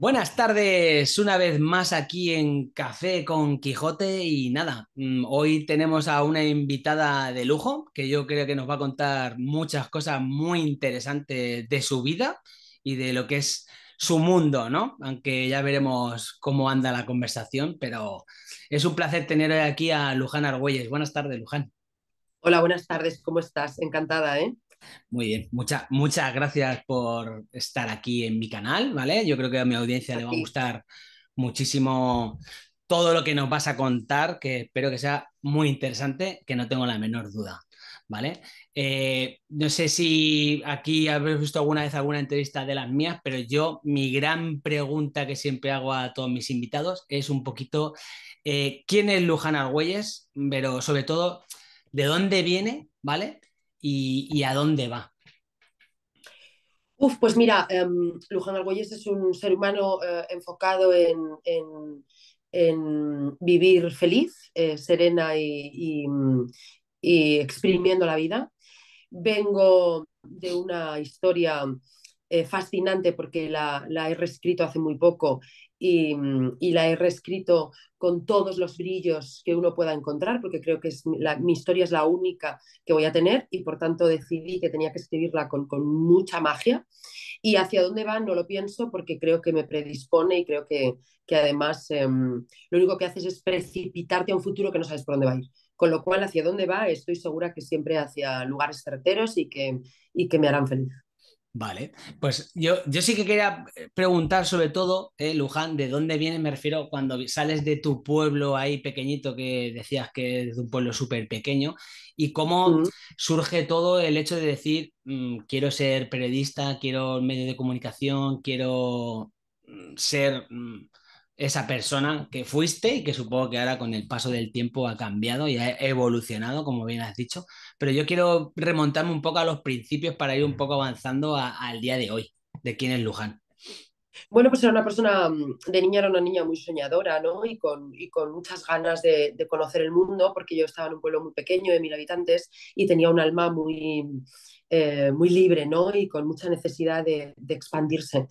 Buenas tardes, una vez más aquí en Café con Quijote y nada, mm, hoy tenemos a una invitada de lujo que yo creo que nos va a contar muchas cosas muy interesantes de su vida y de lo que es su mundo, ¿no? Aunque ya veremos cómo anda la conversación, pero es un placer tener aquí a Luján Argüelles. Buenas tardes, Luján. Hola, buenas tardes, ¿cómo estás? Encantada, ¿eh? Muy bien, muchas muchas gracias por estar aquí en mi canal, ¿vale? Yo creo que a mi audiencia le va a gustar muchísimo todo lo que nos vas a contar, que espero que sea muy interesante, que no tengo la menor duda, ¿vale? Eh, no sé si aquí habéis visto alguna vez alguna entrevista de las mías, pero yo mi gran pregunta que siempre hago a todos mis invitados es un poquito, eh, ¿quién es Luján Argüelles? Pero sobre todo, ¿de dónde viene? ¿Vale? Y, a dónde va? Uf, pues mira, um, Luján Argüelles es un ser humano eh, enfocado en, vivir feliz, eh, serena y, exprimiendo la vida. Vengo de una historia eh, fascinante porque la, la, he reescrito hace muy poco Mm, y, la he reescrito con todos los brillos que uno pueda encontrar, porque creo que es mi historia es la única que voy a tener y por tanto decidí que tenía que escribirla con, mucha magia. Y hacia dónde va no lo pienso porque creo que me predispone y creo que, además em, lo único que haces es precipitarte a un futuro que no sabes por dónde va a ir. Con lo cual, hacia dónde va, estoy segura que siempre hacia lugares certeros y que, y que me harán feliz. Vale, pues yo, yo sí que quería preguntar sobre todo, eh, Luján, ¿de dónde viene? Me refiero cuando sales de tu pueblo ahí pequeñito que decías que es de un pueblo súper pequeño y cómo surge todo el hecho de decir, mm, quiero ser periodista, quiero medio de comunicación, quiero mm, ser mm, esa persona que fuiste y que supongo que ahora con el paso del tiempo ha cambiado y ha evolucionado, como bien has dicho. Pero yo quiero remontarme un poco a los principios para ir un poco avanzando al día de hoy, de quién es Luján. Bueno, pues era una persona, mm, de niña era una niña muy soñadora, ¿no? Y con, y con muchas ganas de, conocer el mundo, porque yo estaba en un pueblo muy pequeño de mil habitantes y tenía un alma muy, eh, muy libre, ¿no? Y con mucha necesidad de, de expandirse.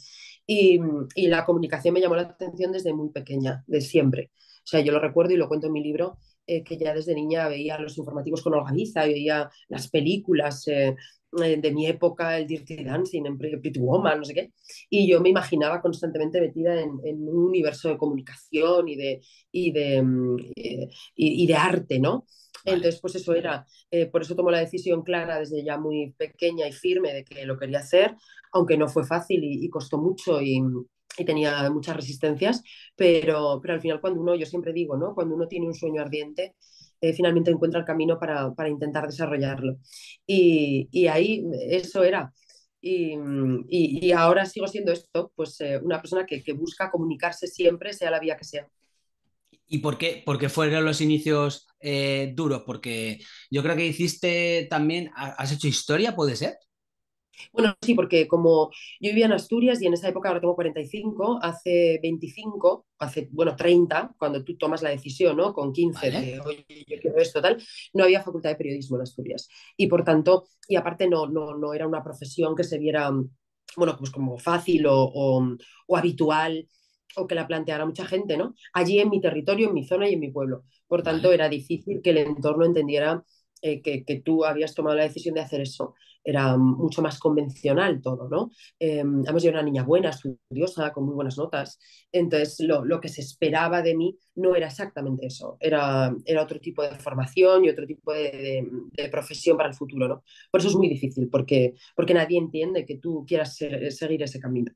Y, la comunicación me llamó la atención desde muy pequeña, de siempre. O sea, yo lo recuerdo y lo cuento en mi libro, eh, que ya desde niña veía los informativos con Olga veía las películas eh, eh, de mi época, el Dirty Dancing, en Pretty Woman, no sé qué, y yo me imaginaba constantemente metida en, un universo de comunicación y de, y de, mm, y, de arte, ¿no? Entonces, pues eso era, por eso tomó la decisión clara desde ya muy pequeña y firme de que lo quería hacer, aunque no fue fácil y, costó mucho y, tenía muchas resistencias, pero, pero al final cuando uno, yo siempre digo, ¿no? Cuando uno tiene un sueño ardiente, eh, finalmente encuentra el camino para, para intentar desarrollarlo. Y, y, ahí eso era. Y, y, ahora sigo siendo esto, pues eh, una persona que, que, busca comunicarse siempre, sea la vía que sea. ¿Y por qué? Porque fueron los inicios eh, duros, porque yo creo que hiciste también, has hecho historia, ¿puede ser? Bueno, sí, porque como yo vivía en Asturias y en esa época, ahora tengo 45, hace 25, hace, bueno, 30, cuando tú tomas la decisión, ¿no? Con 15 de, oye, yo quiero esto, tal, no había facultad de periodismo en Asturias. Y por tanto, y aparte no, no, no era una profesión que se viera, bueno, pues como fácil o, o, habitual o que la planteara mucha gente, ¿no? Allí en mi territorio, en mi zona y en mi pueblo. Por tanto, era difícil que el entorno entendiera eh, que, tú habías tomado la decisión de hacer eso era mucho más convencional todo, ¿no? Eh, además yo era una niña buena, estudiosa, con muy buenas notas, entonces lo, que se esperaba de mí no era exactamente eso, era, otro tipo de formación y otro tipo de, profesión para el futuro, ¿no? Por eso es muy difícil, porque, nadie entiende que tú quieras seguir ese camino.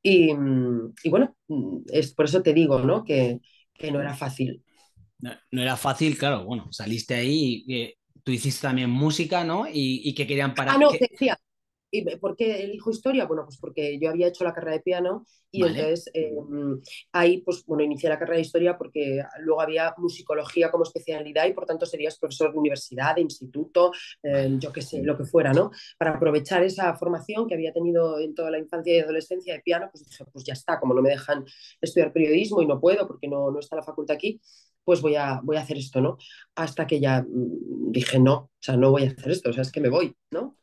Y, bueno, es por eso te digo, ¿no? Que, no era fácil. No, era fácil, claro, bueno, saliste ahí y tú hiciste también música, ¿no? Y, que querían parar. Ah, no, te decía. ¿Y ¿Por qué elijo historia? Bueno, pues porque yo había hecho la carrera de piano y entonces em, ahí, pues bueno, inicié la carrera de historia porque luego había musicología como especialidad y por tanto serías profesor de universidad, de instituto, em, yo qué sé, lo que fuera, ¿no? Para aprovechar esa formación que había tenido en toda la infancia y adolescencia de piano, pues dije, pues ya está, como no me dejan estudiar periodismo y no puedo porque no, no está la facultad aquí, pues voy a, voy a hacer esto, ¿no? Hasta que ya mm, dije, no, o sea, no voy a hacer esto, o sea, es que me voy, ¿no?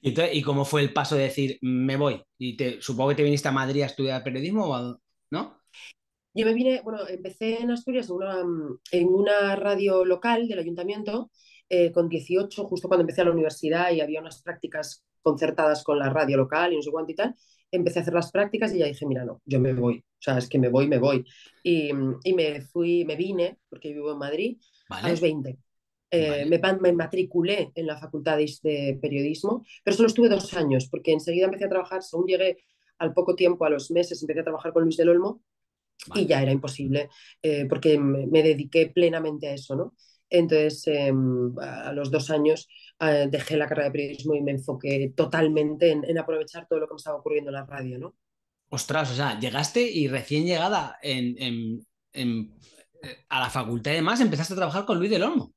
¿Y, entonces, ¿Y cómo fue el paso de decir, me voy? Y te, supongo que te viniste a Madrid a estudiar periodismo, ¿no? Yo me vine, bueno, empecé en Asturias en una, en una radio local del ayuntamiento eh, con 18, justo cuando empecé a la universidad y había unas prácticas concertadas con la radio local y no sé cuánto y tal. Empecé a hacer las prácticas y ya dije, mira, no, yo me voy. O sea, es que me voy, me voy. Y, y me fui, me vine, porque vivo en Madrid, Vale. a los 20. Eh, Vale. me, me matriculé en la facultad de, de periodismo, pero solo estuve dos años, porque enseguida empecé a trabajar, según llegué al poco tiempo, a los meses, empecé a trabajar con Luis del Olmo Vale. y ya era imposible, eh, porque me, me dediqué plenamente a eso, ¿no? Entonces, eh, a los dos años eh, dejé la carrera de periodismo y me enfoqué totalmente en, en aprovechar todo lo que me estaba ocurriendo en la radio, ¿no? Ostras, o sea, llegaste y recién llegada en, en- en- eh, a la facultad y demás, empezaste a trabajar con Luis del Olmo.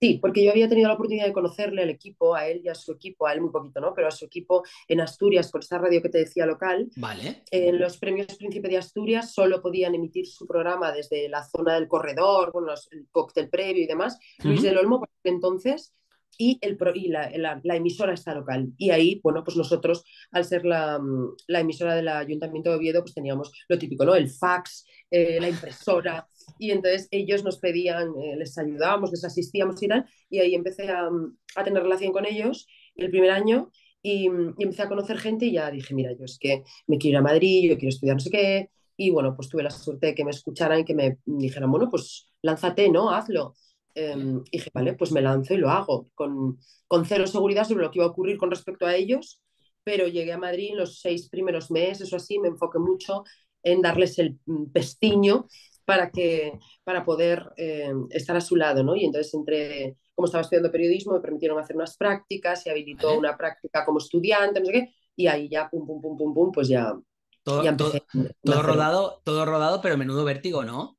Sí, porque yo había tenido la oportunidad de conocerle al equipo, a él y a su equipo, a él muy poquito, ¿no? Pero a su equipo en Asturias, por esta radio que te decía local. Vale. En los premios Príncipe de Asturias solo podían emitir su programa desde la zona del corredor, bueno, los- el cóctel previo y demás. Luis del Olmo, por aquel entonces, y, el, y la, la- la emisora está local. Y ahí, bueno, pues nosotros, al ser la, mm, la emisora del Ayuntamiento de Oviedo, pues teníamos lo típico, ¿no? El fax, eh, la impresora. Y entonces ellos nos pedían, eh, les ayudábamos, les asistíamos y tal. Y ahí empecé a, mm, a tener relación con ellos el primer año. Y, mm, y empecé a conocer gente y ya dije, mira, yo es que me quiero ir a Madrid, yo quiero estudiar no sé qué. Y bueno, pues tuve la suerte de que me escucharan y que me dijeran, bueno, pues lánzate, ¿no? Hazlo. Eh, y dije, vale, pues me lanzo y lo hago, con, con cero seguridad sobre lo que iba a ocurrir con respecto a ellos, pero llegué a Madrid en los seis primeros meses o así, me enfoqué mucho en darles el mm, pestiño para, que, para poder eh, estar a su lado, ¿no? Y entonces entré, como estaba estudiando periodismo, me permitieron hacer unas prácticas, se habilitó Vale. una práctica como estudiante, no sé qué, y ahí ya, pum, pum, pum, pum, pum, pues ya, Todo, ya todo, empecé. todo rodado, todo rodado, pero menudo vértigo, ¿no?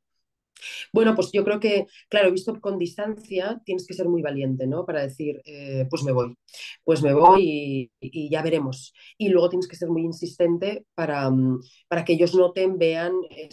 Bueno, pues yo creo que, claro, visto con distancia, tienes que ser muy valiente, ¿no? Para decir, eh, pues me voy, pues me voy y, ya veremos. Y luego tienes que ser muy insistente para, mm, para que ellos noten, vean eh,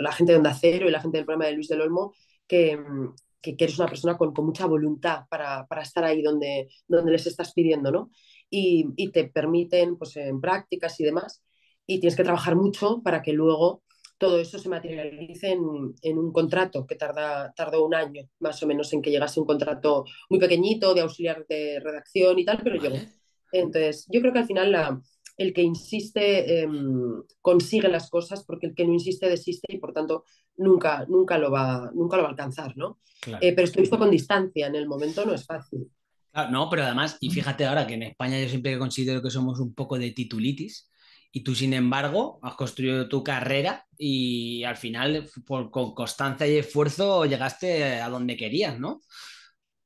la gente de Onda Cero y la gente del programa de Luis del Olmo, que, mm, que, que eres una persona con, con mucha voluntad para, para, estar ahí donde, donde les estás pidiendo, ¿no? Y, y te permiten, pues en prácticas y demás, y tienes que trabajar mucho para que luego todo eso se materialice en, en, un contrato que tarda, tardó un año más o menos en que llegase un contrato muy pequeñito de auxiliar de redacción y tal, pero Vale. llegó. Entonces, yo creo que al final la, el que insiste eh, consigue las cosas porque el que no insiste desiste y por tanto nunca, nunca, lo, va, nunca lo va a alcanzar, ¿no? Claro. Eh, pero esto visto con distancia, en el momento no es fácil. Claro, no, pero además, y fíjate ahora que en España yo siempre considero que somos un poco de titulitis, y tú, sin embargo, has construido tu carrera y al final, por, con constancia y esfuerzo, llegaste a donde querías, ¿no?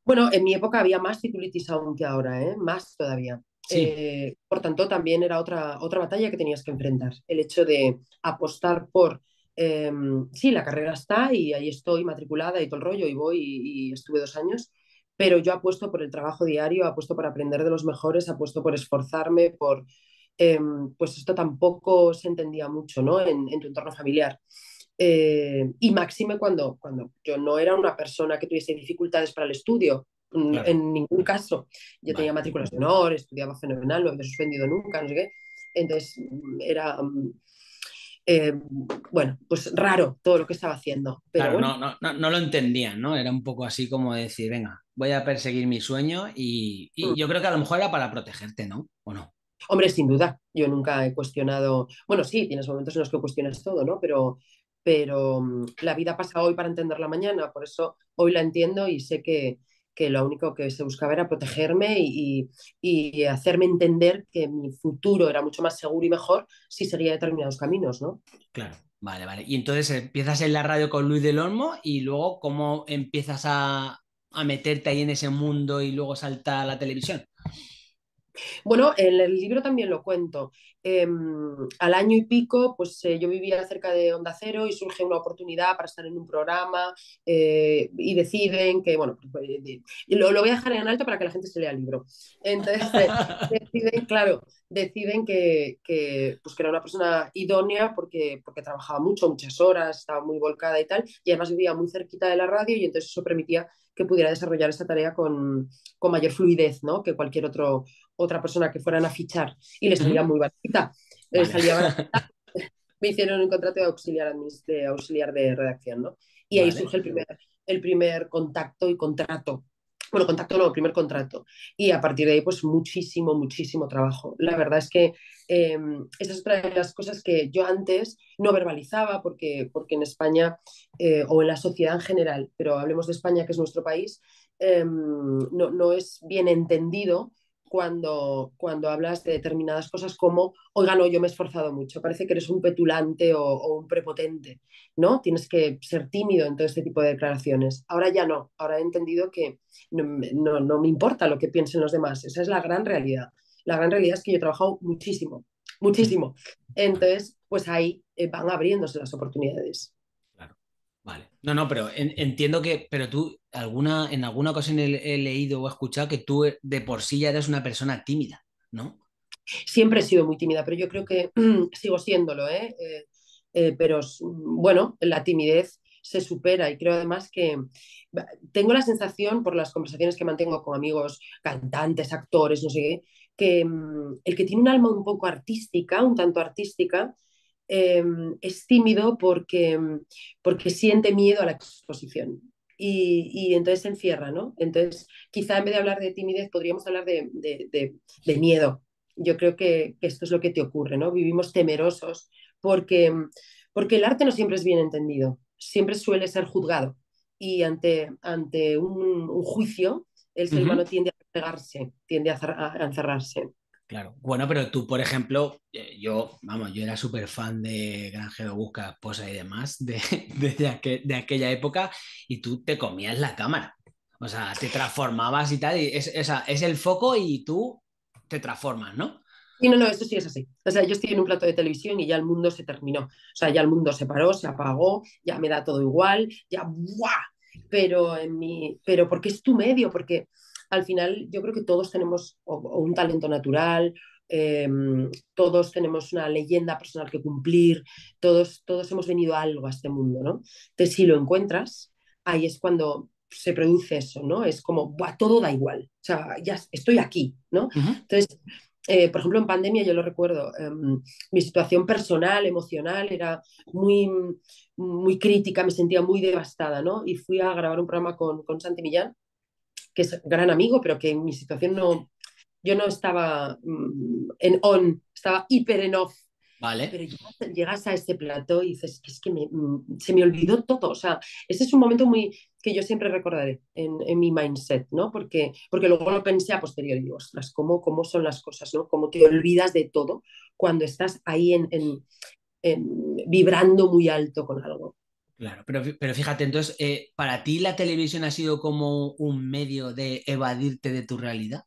Bueno, en mi época había más titulitis aún que ahora, ¿eh? más todavía. Sí. Eh, por tanto, también era otra, otra batalla que tenías que enfrentar. El hecho de apostar por, eh, sí, la carrera está y ahí estoy matriculada y todo el rollo y voy y, y estuve dos años, pero yo apuesto por el trabajo diario, apuesto por aprender de los mejores, apuesto por esforzarme, por eh, pues esto tampoco se entendía mucho ¿no? en, en tu entorno familiar. Eh, y máxime cuando, cuando yo no era una persona que tuviese dificultades para el estudio, claro. en ningún caso. Yo vale. tenía matrículas de honor, estudiaba fenomenal, no había suspendido nunca, no sé qué. Entonces era, eh, bueno, pues raro todo lo que estaba haciendo. Pero claro, bueno. no, no, no, lo entendían, ¿no? Era un poco así como decir, venga, voy a perseguir mi sueño y, y mm. yo creo que a lo mejor era para protegerte, ¿no? ¿O no? Hombre, sin duda, yo nunca he cuestionado, bueno, sí, tienes momentos en los que cuestionas todo, ¿no? Pero, pero mm, la vida pasa hoy para entenderla mañana, por eso hoy la entiendo y sé que, que lo único que se buscaba era protegerme y, y, hacerme entender que mi futuro era mucho más seguro y mejor si seguía determinados caminos, ¿no? Claro, vale, vale. Y entonces empiezas en la radio con Luis del Olmo y luego cómo empiezas a, a meterte ahí en ese mundo y luego salta a la televisión. Bueno, en el libro también lo cuento. Eh, al año y pico, pues eh, yo vivía cerca de Onda Cero y surge una oportunidad para estar en un programa eh, y deciden que, bueno, pues, lo, lo, voy a dejar en alto para que la gente se lea el libro. Entonces, eh, deciden, claro, deciden que, que, pues, que era una persona idónea porque, porque trabajaba mucho, muchas horas, estaba muy volcada y tal, y además vivía muy cerquita de la radio y entonces eso permitía que pudiera desarrollar esa tarea con, con mayor fluidez, ¿no? Que cualquier otro, otra persona que fueran a fichar y les salía muy baratita. Les salía baratita. Me hicieron un contrato de auxiliar, de auxiliar de redacción, ¿no? Y ahí surge el primer, el primer contacto y contrato bueno, contacto no, primer contrato. Y a partir de ahí, pues muchísimo, muchísimo trabajo. La verdad es que eh, esa es otra de las cosas que yo antes no verbalizaba, porque, porque en España eh, o en la sociedad en general, pero hablemos de España, que es nuestro país, em, no, no es bien entendido cuando, cuando hablas de determinadas cosas como, oiga, no, yo me he esforzado mucho, parece que eres un petulante o, un prepotente, ¿no? Tienes que ser tímido en todo este tipo de declaraciones. Ahora ya no, ahora he entendido que no, no, me importa lo que piensen los demás, esa es la gran realidad. La gran realidad es que yo he trabajado muchísimo, muchísimo. Entonces, pues ahí eh, van abriéndose las oportunidades. Vale. No, no, pero entiendo que, pero tú alguna, en alguna ocasión he, leído o escuchado que tú de por sí ya eres una persona tímida, ¿no? Siempre he sido muy tímida, pero yo creo que sigo siéndolo, ¿eh? Eh, ¿eh? pero bueno, la timidez se supera y creo además que tengo la sensación por las conversaciones que mantengo con amigos, cantantes, actores, no sé qué, que mm, el que tiene un alma un poco artística, un tanto artística, Em, es tímido porque, porque siente miedo a la exposición. Y, y, entonces se encierra, ¿no? Entonces, quizá en vez de hablar de timidez, podríamos hablar de, de, de, miedo. Yo creo que, que, esto es lo que te ocurre, ¿no? Vivimos temerosos porque, porque el arte no siempre es bien entendido, siempre suele ser juzgado. Y ante, ante un, un juicio, el ser humano tiende a pegarse, tiende a, a encerrarse. Claro. Bueno, pero tú, por ejemplo, eh, yo, vamos, yo era súper fan de Granjero Busca Esposa y demás de, de, aquella época y tú te comías la cámara. O sea, te transformabas y tal, y es, es el foco y tú te transformas, ¿no? Sí, no, no, eso sí es así. O sea, yo estoy en un plato de televisión y ya el mundo se terminó. O sea, ya el mundo se paró, se apagó, ya me da todo igual, ya ¡buah! Pero en mi, pero porque es tu medio, porque al final yo creo que todos tenemos un talento natural, em, todos tenemos una leyenda personal que cumplir, todos, todos hemos venido a algo a este mundo, ¿no? Entonces, si lo encuentras, ahí es cuando se produce eso, ¿no? Es como, todo da igual, o sea, ya estoy aquí, ¿no? Entonces, eh, por ejemplo, en pandemia yo lo recuerdo, em, mi situación personal, emocional era muy, muy crítica, me sentía muy devastada, ¿no? Y fui a grabar un programa con, con Santi Millán que es gran amigo, pero que en mi situación no, yo no estaba mm, en on, estaba hiper en off. Vale. Pero llegas, a ese plato y dices, es que mm, se me olvidó todo. O sea, ese es un momento muy que yo siempre recordaré en, en mi mindset, ¿no? Porque, porque luego lo pensé a posteriori, digo, ostras, ¿cómo, ¿cómo son las cosas, ¿no? Cómo te olvidas de todo cuando estás ahí en, en, en vibrando muy alto con algo. Claro, pero, pero fíjate, entonces, eh, ¿para ti la televisión ha sido como un medio de evadirte de tu realidad?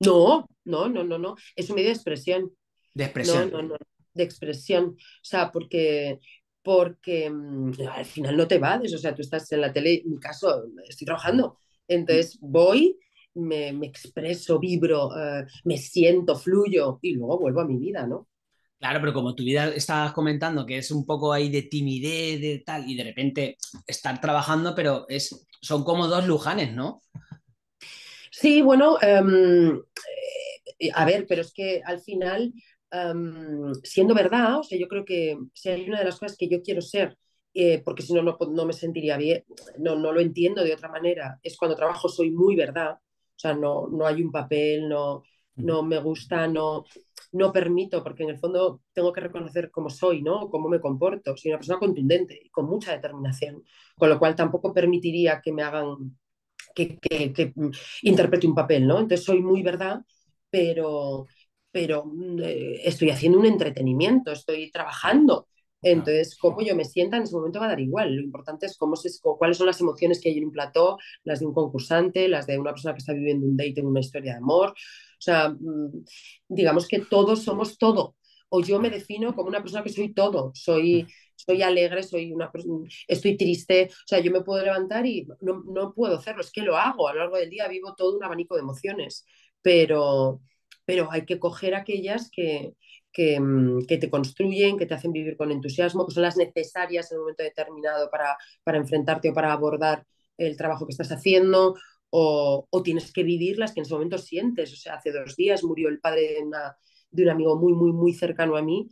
No, no, no, no, no. Es un medio de expresión. De expresión. No, no, no. De expresión. O sea, porque, porque mm, al final no te evades. O sea, tú estás en la tele, en mi caso, estoy trabajando. Entonces voy, me, me expreso, vibro, eh, me siento, fluyo y luego vuelvo a mi vida, ¿no? Claro, pero como tu vida estabas comentando que es un poco ahí de timidez, de tal, y de repente estar trabajando, pero es, son como dos lujanes, ¿no? Sí, bueno, em, eh, a ver, pero es que al final, em, siendo verdad, o sea, yo creo que si hay una de las cosas que yo quiero ser, eh, porque si no, no, me sentiría bien, no, no lo entiendo de otra manera, es cuando trabajo soy muy verdad, o sea, no, no hay un papel, no, no me gusta, no, no permito, porque en el fondo tengo que reconocer cómo soy, ¿no? Cómo me comporto. Soy una persona contundente y con mucha determinación, con lo cual tampoco permitiría que me hagan, que, que, interprete un papel, ¿no? Entonces soy muy verdad, pero, pero mm, eh, estoy haciendo un entretenimiento, estoy trabajando. Entonces, cómo yo me sienta en ese momento va a dar igual. Lo importante es cómo se, cuáles son las emociones que hay en un plató, las de un concursante, las de una persona que está viviendo un date en una historia de amor. O sea, mm, digamos que todos somos todo. O yo me defino como una persona que soy todo. Soy, soy alegre, soy una estoy triste. O sea, yo me puedo levantar y no, no puedo hacerlo. Es que lo hago. A lo largo del día vivo todo un abanico de emociones. Pero, pero hay que coger aquellas que, que, mm, que, te construyen, que te hacen vivir con entusiasmo, que son las necesarias en un momento determinado para, para enfrentarte o para abordar el trabajo que estás haciendo o, o, tienes que vivir las que en ese momento sientes. O sea, hace dos días murió el padre de, una, de un amigo muy, muy, muy cercano a mí.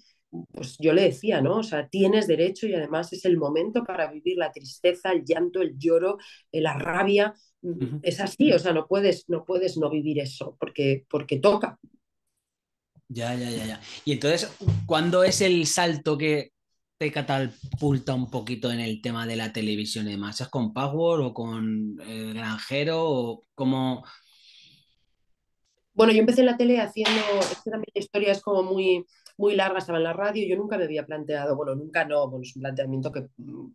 Pues yo le decía, ¿no? O sea, tienes derecho y además es el momento para vivir la tristeza, el llanto, el lloro, eh, la rabia. Uh -huh. Es así, o sea, no puedes no, puedes no vivir eso porque, porque toca. Ya, ya, ya, ya. Y entonces, ¿cuándo es el salto que te catapulta un poquito en el tema de la televisión y demás? ¿Es con Power o con el granjero o cómo? Bueno, yo empecé en la tele haciendo, es que también historia es como muy, muy larga, estaba en la radio, yo nunca me había planteado, bueno, nunca no, bueno, es un planteamiento que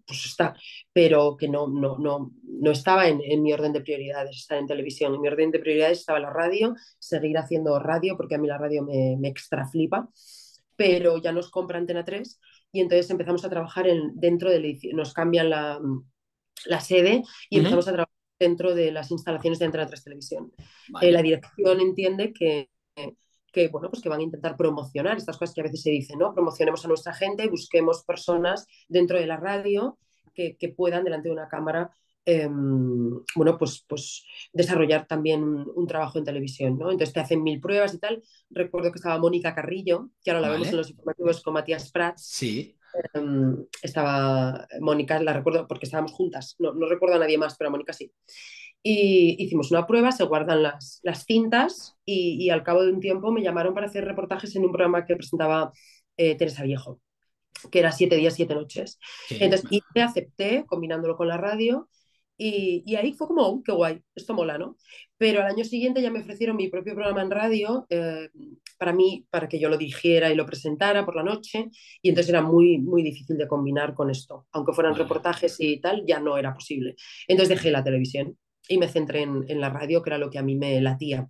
pues está, pero que no, no, no, no estaba en, mi orden de prioridades, estar en televisión, en mi orden de prioridades estaba la radio, seguir haciendo radio, porque a mí la radio me, me extra flipa, pero ya nos compra Antena 3 y entonces empezamos a trabajar en, dentro del nos cambian la, la sede y uh -huh. empezamos a trabajar dentro de las instalaciones de Antena 3 Televisión. Vale. Eh, la dirección entiende que, que, bueno, pues que van a intentar promocionar estas cosas que a veces se dicen, ¿no? Promocionemos a nuestra gente busquemos personas dentro de la radio que, que puedan, delante de una cámara, eh, bueno, pues, pues desarrollar también un, un, trabajo en televisión, ¿no? Entonces te hacen mil pruebas y tal. Recuerdo que estaba Mónica Carrillo, que ahora la vale. vemos en los informativos con Matías Prats. Sí. Um, estaba Mónica, la recuerdo porque estábamos juntas, no, no recuerdo a nadie más, pero a Mónica sí. Y hicimos una prueba, se guardan las, las cintas y, y, al cabo de un tiempo me llamaron para hacer reportajes en un programa que presentaba eh, Teresa Viejo, que era siete días, siete noches. Sí. Entonces, y acepté combinándolo con la radio y, y, ahí fue como, oh, qué guay, esto mola, ¿no? Pero al año siguiente ya me ofrecieron mi propio programa en radio eh, para mí, para que yo lo dirigiera y lo presentara por la noche, y entonces era muy, muy difícil de combinar con esto. Aunque fueran reportajes y tal, ya no era posible. Entonces dejé la televisión y me centré en, en la radio, que era lo que a mí me latía.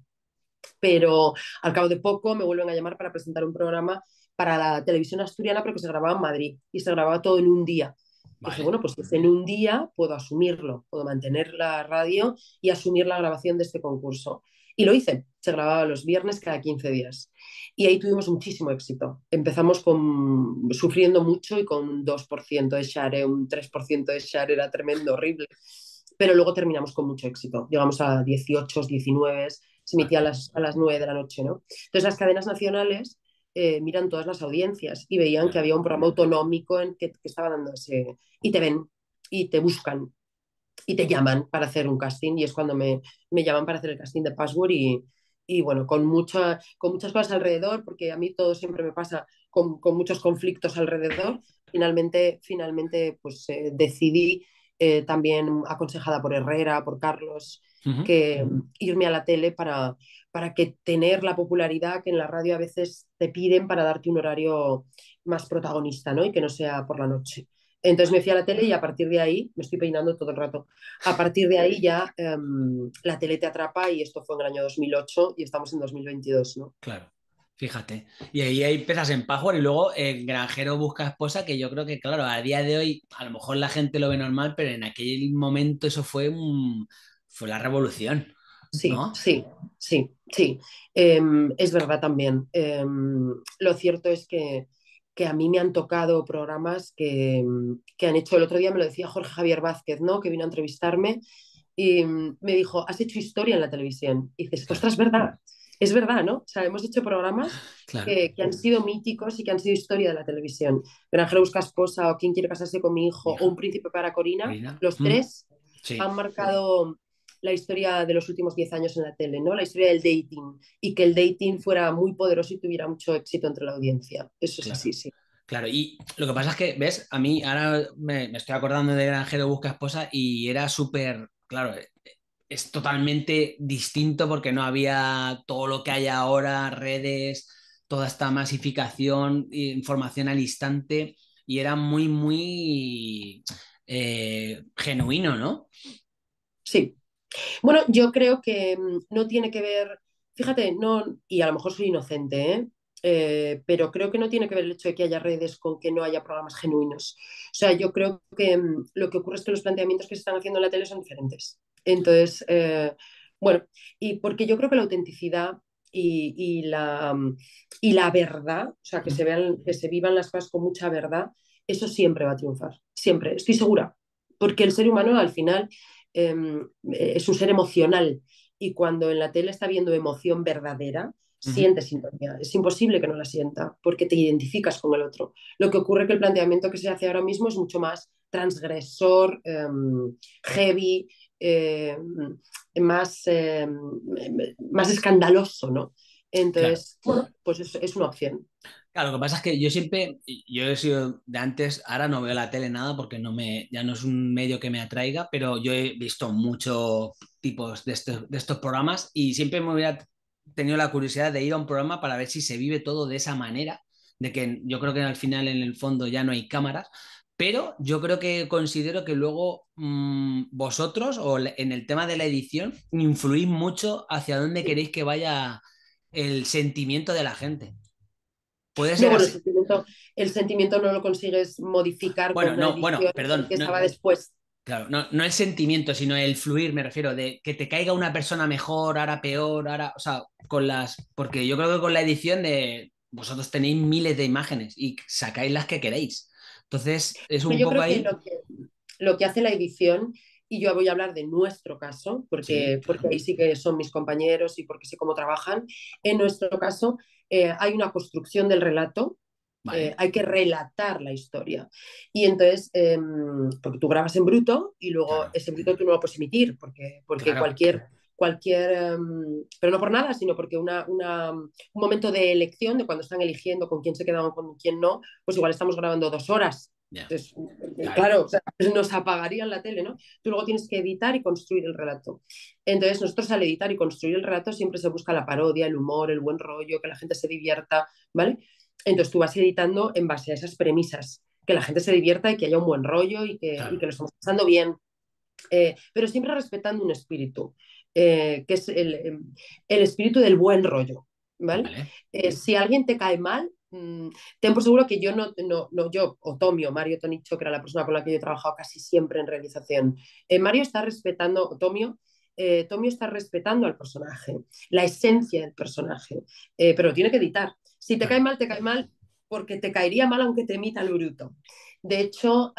Pero al cabo de poco me vuelven a llamar para presentar un programa para la televisión asturiana, pero que se grababa en Madrid y se grababa todo en un día. Dije, bueno, pues en un día puedo asumirlo, puedo mantener la radio y asumir la grabación de este concurso. Y lo hice, se grababa los viernes cada 15 días. Y ahí tuvimos muchísimo éxito. Empezamos con, sufriendo mucho y con un 2% de share, un 3% de share, era tremendo, horrible. Pero luego terminamos con mucho éxito. Llegamos a 18, 19, se emitía a las, a las 9 de la noche, ¿no? Entonces las cadenas nacionales eh, miran todas las audiencias y veían que había un programa autonómico en que, que, estaba dando ese... Y te ven y te buscan y te llaman para hacer un casting y es cuando me, me llaman para hacer el casting de Password y, y bueno, con, mucha, con muchas cosas alrededor, porque a mí todo siempre me pasa con, con muchos conflictos alrededor, finalmente, finalmente pues eh, decidí eh, también aconsejada por Herrera, por Carlos, uh -huh. que irme a la tele para, para que tener la popularidad que en la radio a veces te piden para darte un horario más protagonista, ¿no? Y que no sea por la noche. Entonces me fui a la tele y a partir de ahí, me estoy peinando todo el rato, a partir de ahí ya um, la tele te atrapa y esto fue en el año 2008 y estamos en 2022, ¿no? Claro. Fíjate. Y ahí, ahí empiezas en Power y luego el granjero busca esposa, que yo creo que, claro, a día de hoy a lo mejor la gente lo ve normal, pero en aquel momento eso fue, un, fue la revolución. Sí, ¿no? sí, sí, sí. Eh, es verdad también. Eh, lo cierto es que, que, a mí me han tocado programas que, que, han hecho, el otro día me lo decía Jorge Javier Vázquez, ¿no? Que vino a entrevistarme y me dijo, has hecho historia en la televisión. Y dices, ostras, es verdad. Es verdad, ¿no? O sea, hemos hecho programas claro. que, que, han sido míticos y que han sido historia de la televisión. Granjero busca esposa o quién quiere casarse con mi hijo o un príncipe para Corina. Los mm. tres sí. han marcado la historia de los últimos 10 años en la tele, ¿no? La historia del dating y que el dating fuera muy poderoso y tuviera mucho éxito entre la audiencia. Eso es claro. así, sí. Claro, y lo que pasa es que, ¿ves? A mí ahora me, me estoy acordando de Granjero Busca Esposa y era súper, claro, es totalmente distinto porque no había todo lo que hay ahora, redes, toda esta masificación, información al instante y era muy, muy eh, genuino, ¿no? Sí, bueno, yo creo que mm, no tiene que ver, fíjate, no, y a lo mejor soy inocente, ¿eh? Eh, pero creo que no tiene que ver el hecho de que haya redes con que no haya programas genuinos. O sea, yo creo que mm, lo que ocurre es que los planteamientos que se están haciendo en la tele son diferentes. Entonces, eh, bueno, y porque yo creo que la autenticidad y, la, mm, y la verdad, o sea, que se, vean, que se vivan las cosas con mucha verdad, eso siempre va a triunfar, siempre, estoy segura, porque el ser humano al final em, es un ser emocional y cuando en la tele está viendo emoción verdadera, siente sintonía. Es imposible que no la sienta porque te identificas con el otro. Lo que ocurre es que el planteamiento que se hace ahora mismo es mucho más transgresor, em, heavy, em, más, más escandaloso, ¿no? Entonces, pues es, es, una opción. Claro, lo que pasa es que yo siempre, yo he sido de antes, ahora no veo la tele nada porque no me, ya no es un medio que me atraiga, pero yo he visto muchos tipos de estos, de estos programas y siempre me hubiera tenido la curiosidad de ir a un programa para ver si se vive todo de esa manera, de que yo creo que al final en el fondo ya no hay cámaras, pero yo creo que considero que luego mmm, vosotros o en el tema de la edición influís mucho hacia dónde queréis que vaya el sentimiento de la gente. Puede ser el, sentimiento, el, sentimiento, no lo consigues modificar. Bueno, no, bueno, perdón. Que estaba después. Claro, no, no, el sentimiento, sino el fluir, me refiero, de que te caiga una persona mejor, ahora peor, ahora, o sea, con las, porque yo creo que con la edición de vosotros tenéis miles de imágenes y sacáis las que queréis. Entonces, es un poco ahí. lo, que, lo que hace la edición y yo voy a hablar de nuestro caso, porque, porque ahí sí que son mis compañeros y porque sé cómo trabajan. En nuestro caso, eh, hay una construcción del relato, eh, hay que relatar la historia. Y entonces, em, porque tú grabas en bruto y luego ese bruto tú no lo puedes emitir, porque, porque cualquier, cualquier em, pero no por nada, sino porque una, una, un momento de elección, de cuando están eligiendo con quién se quedan o con quién no, pues igual estamos grabando dos horas entonces, claro, nos apagarían la tele, ¿no? Tú luego tienes que editar y construir el relato. Entonces, nosotros al editar y construir el relato siempre se busca la parodia, el humor, el buen rollo, que la gente se divierta, ¿vale? Entonces tú vas editando en base a esas premisas, que la gente se divierta y que haya un buen rollo y que, y que lo estamos pasando bien, eh, pero siempre respetando un espíritu, eh, que es el, el, espíritu del buen rollo, ¿vale? Eh, si alguien te cae mal, Mm, ten por seguro que yo no, no, no, yo o Tomio, Mario Tonicho, que era la persona con la que yo he trabajado casi siempre en realización, eh, Mario está respetando, o Tomio, eh, Tomio está respetando al personaje, la esencia del personaje, eh, pero tiene que editar. Si te cae mal, te cae mal porque te caería mal aunque te emita el bruto. De hecho,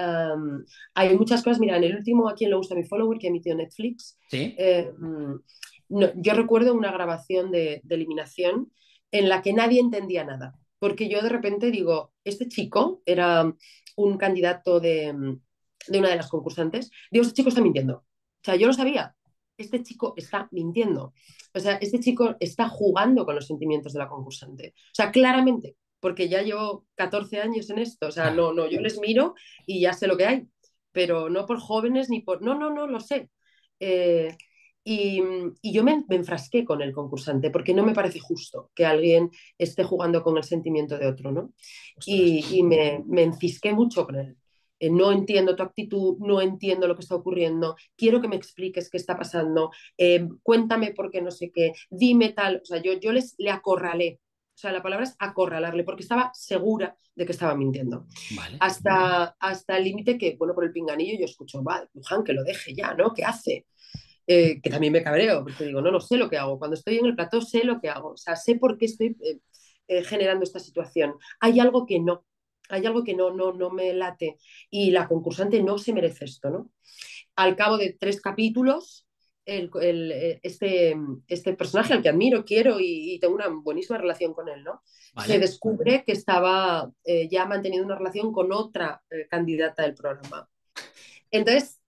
hay muchas cosas. Mira, en el último, a quien le gusta mi follower, que emitió Netflix, mm, yo recuerdo una grabación de, de eliminación en la que nadie entendía nada porque yo de repente digo, este chico era un candidato de, una de las concursantes, digo, este chico está mintiendo. O sea, yo lo sabía, este chico está mintiendo. O sea, este chico está jugando con los sentimientos de la concursante. O sea, claramente, porque ya llevo 14 años en esto. O sea, no, no, yo les miro y ya sé lo que hay, pero no por jóvenes ni por... No, no, no, lo sé. Eh, y, yo me, enfrasqué con el concursante porque no me parece justo que alguien esté jugando con el sentimiento de otro, ¿no? Y, me, me, encisqué mucho con él. Eh, no entiendo tu actitud, no entiendo lo que está ocurriendo, quiero que me expliques qué está pasando, eh, cuéntame por qué no sé qué, dime tal. O sea, yo, yo les, le acorralé. O sea, la palabra es acorralarle porque estaba segura de que estaba mintiendo. Hasta, hasta el límite que, bueno, por el pinganillo yo escucho, va, Luján, que lo deje ya, ¿no? ¿Qué hace? Eh, que también me cabreo, porque digo, no, no sé lo que hago. Cuando estoy en el plató sé lo que hago, o sea, sé por qué estoy eh, eh, generando esta situación. Hay algo que no, hay algo que no, no, no me late y la concursante no se merece esto, ¿no? Al cabo de tres capítulos, el, el, este, este personaje al que admiro, quiero y, tengo una buenísima relación con él, ¿no? Se descubre que estaba ya manteniendo una relación con otra candidata del programa. Entonces,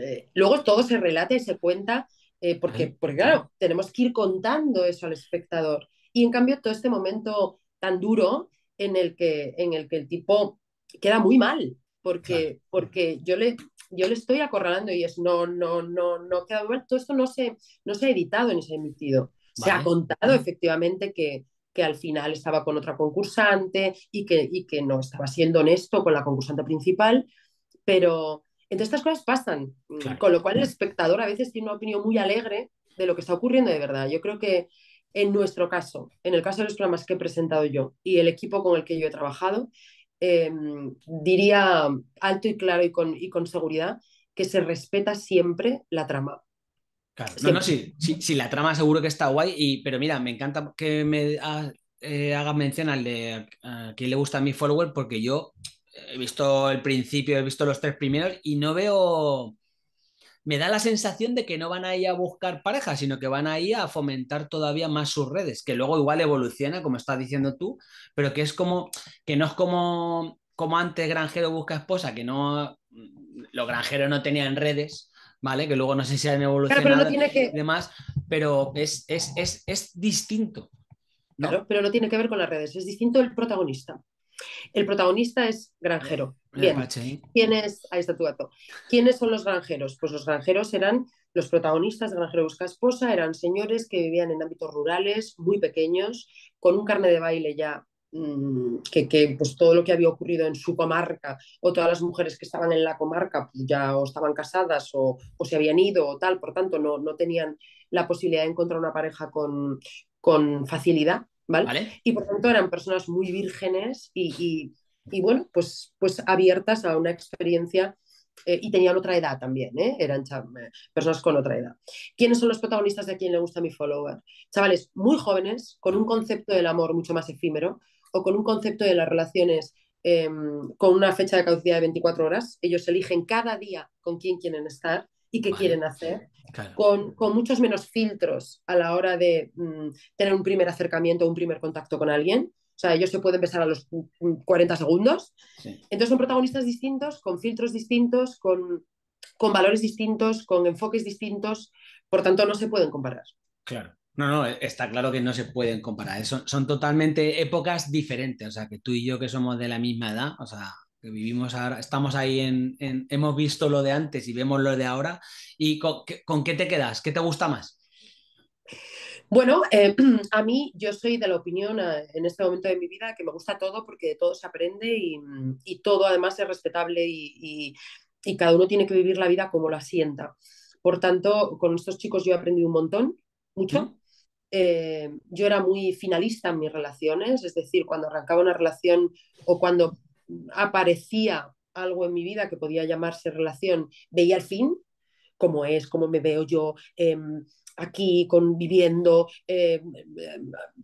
eh, luego todo se relata y se cuenta, eh, porque, porque claro, tenemos que ir contando eso al espectador. Y en cambio, todo este momento tan duro en el que, en el, que el tipo queda muy mal, porque, porque yo, le, yo le estoy acorralando y es, no, no, no, no queda mal, todo esto no se, no se ha editado ni se ha emitido. Se ha contado efectivamente que, que al final estaba con otra concursante y que, y que no estaba siendo honesto con la concursante principal, pero, entonces estas cosas pasan, mm, con lo cual el espectador a veces tiene una opinión muy alegre de lo que está ocurriendo de verdad. Yo creo que en nuestro caso, en el caso de los programas que he presentado yo y el equipo con el que yo he trabajado, em, diría alto y claro y con, y con seguridad que se respeta siempre la trama. Claro, no, no, sí, sí, la trama seguro que está guay, y, pero mira, me encanta que me eh, hagas mención al de a quien le gusta a mi follower, porque yo he visto el principio, he visto los tres primeros y no veo. me da la sensación de que no van a ir a buscar pareja, sino que van a ir a fomentar todavía más sus redes, que luego igual evoluciona, como estás diciendo tú, pero que es como, que no es como, como antes granjero busca esposa, que no, los granjeros no tenían redes, ¿vale? Que luego no sé si han evolucionado y demás, pero es, es, es, es distinto. Claro, pero no tiene que ver con las redes, es distinto el protagonista. El protagonista es granjero. Bien. ¿Quién es? Ahí está tu gato. ¿Quiénes son los granjeros? Pues los granjeros eran los protagonistas de Granjero Busca Esposa, eran señores que vivían en ámbitos rurales, muy pequeños, con un carne de baile ya mm, que, pues todo lo que había ocurrido en su comarca o todas las mujeres que estaban en la comarca pues ya o estaban casadas o, se habían ido o tal, por tanto no, no tenían la posibilidad de encontrar una pareja con, con facilidad ¿vale? Y por tanto eran personas muy vírgenes y, bueno, pues, pues abiertas a una experiencia eh, y tenían otra edad también, ¿eh? eran eh, personas con otra edad. ¿Quiénes son los protagonistas de a quien le gusta mi follower? Chavales muy jóvenes, con un concepto del amor mucho más efímero o con un concepto de las relaciones em, con una fecha de caducidad de 24 horas. Ellos eligen cada día con quién quieren estar y qué quieren hacer, con, muchos menos filtros a la hora de mm, tener un primer acercamiento, un primer contacto con alguien. O sea, ellos se pueden besar a los 40 segundos. Entonces son protagonistas distintos, con filtros distintos, con, con valores distintos, con enfoques distintos. Por tanto, no se pueden comparar. Claro. No, no, está claro que no se pueden comparar. Son, son, totalmente épocas diferentes. O sea, que tú y yo que somos de la misma edad, o sea, que vivimos ahora, estamos ahí en, hemos visto lo de antes y vemos lo de ahora. ¿Y con, qué te quedas? ¿Qué te gusta más? Bueno, eh, a mí yo soy de la opinión eh, en este momento de mi vida que me gusta todo porque de todo se aprende y, todo además es respetable y, cada uno tiene que vivir la vida como la sienta. Por tanto, con estos chicos yo he aprendido un montón, mucho. Eh, yo era muy finalista en mis relaciones, es decir, cuando arrancaba una relación o cuando aparecía algo en mi vida que podía llamarse relación, veía el fin, cómo es, cómo me veo yo em, aquí conviviendo, em,